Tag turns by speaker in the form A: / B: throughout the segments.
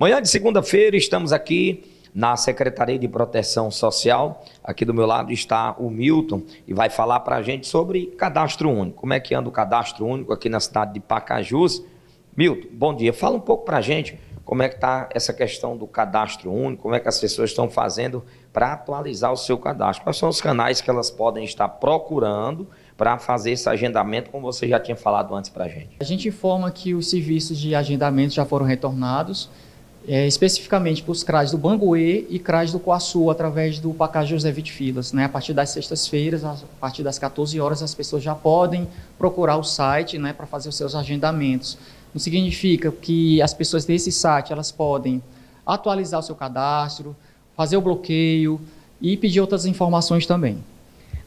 A: Manhã de segunda-feira estamos aqui na Secretaria de Proteção Social. Aqui do meu lado está o Milton e vai falar para a gente sobre cadastro único. Como é que anda o cadastro único aqui na cidade de Pacajus? Milton, bom dia. Fala um pouco para a gente como é que está essa questão do cadastro único, como é que as pessoas estão fazendo para atualizar o seu cadastro. Quais são os canais que elas podem estar procurando para fazer esse agendamento, como você já tinha falado antes para a gente?
B: A gente informa que os serviços de agendamento já foram retornados, é, especificamente para os CRAs do Banguê e CRAs do Coaçu, através do Pacajus José Vite Filas. Né? A partir das sextas-feiras, a partir das 14 horas, as pessoas já podem procurar o site né, para fazer os seus agendamentos. Não significa que as pessoas desse site elas podem atualizar o seu cadastro, fazer o bloqueio e pedir outras informações também.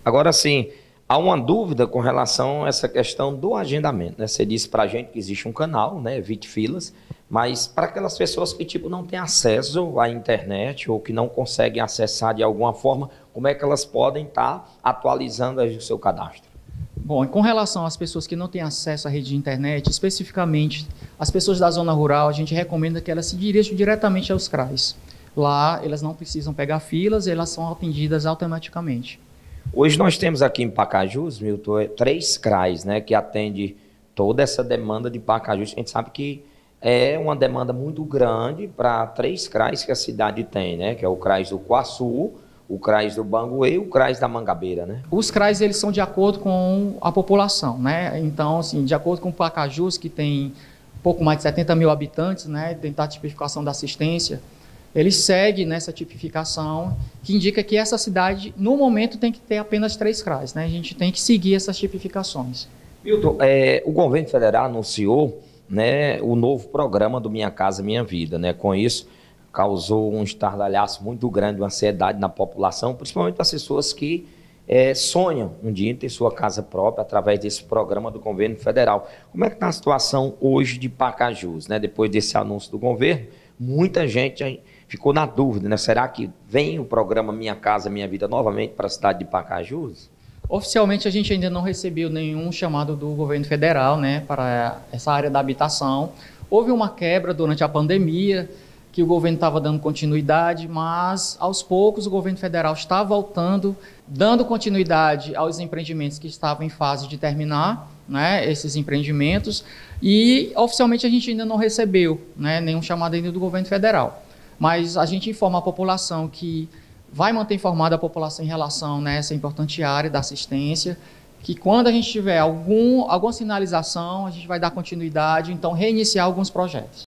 A: Agora sim, há uma dúvida com relação a essa questão do agendamento. Né? Você disse para a gente que existe um canal, né, Filas, mas para aquelas pessoas que tipo não têm acesso à internet ou que não conseguem acessar de alguma forma, como é que elas podem estar tá atualizando o seu cadastro?
B: Bom, com relação às pessoas que não têm acesso à rede de internet, especificamente as pessoas da zona rural, a gente recomenda que elas se dirijam diretamente aos CRAs. Lá, elas não precisam pegar filas, elas são atendidas automaticamente.
A: Hoje nós temos aqui em Pacajus, Milton, é três CRAs, né, que atende toda essa demanda de Pacajus. A gente sabe que é uma demanda muito grande para três CRAs que a cidade tem, né, que é o CRAs do Quaçu, o CRAS do Banguê e o CRAS da Mangabeira, né?
B: Os CRAs, eles são de acordo com a população, né? Então, assim, de acordo com o Pacajus, que tem pouco mais de 70 mil habitantes, né? Dentro da tipificação da assistência, ele segue nessa tipificação que indica que essa cidade, no momento, tem que ter apenas três CRAs, né? A gente tem que seguir essas tipificações.
A: Milton, é, o governo federal anunciou né, o novo programa do Minha Casa Minha Vida, né? Com isso causou um estardalhaço muito grande, uma ansiedade na população, principalmente as pessoas que é, sonham um dia em ter sua casa própria através desse programa do governo federal. Como é que está a situação hoje de Pacajus, né? Depois desse anúncio do governo, muita gente ficou na dúvida, né? Será que vem o programa Minha Casa Minha Vida novamente para a cidade de Pacajus?
B: Oficialmente a gente ainda não recebeu nenhum chamado do governo federal, né, para essa área da habitação. Houve uma quebra durante a pandemia, que o governo estava dando continuidade, mas aos poucos o governo federal está voltando, dando continuidade aos empreendimentos que estavam em fase de terminar, né, esses empreendimentos, e oficialmente a gente ainda não recebeu né, nenhum chamado ainda do governo federal. Mas a gente informa a população que vai manter informada a população em relação a essa importante área da assistência, que quando a gente tiver algum, alguma sinalização, a gente vai dar continuidade, então reiniciar alguns projetos.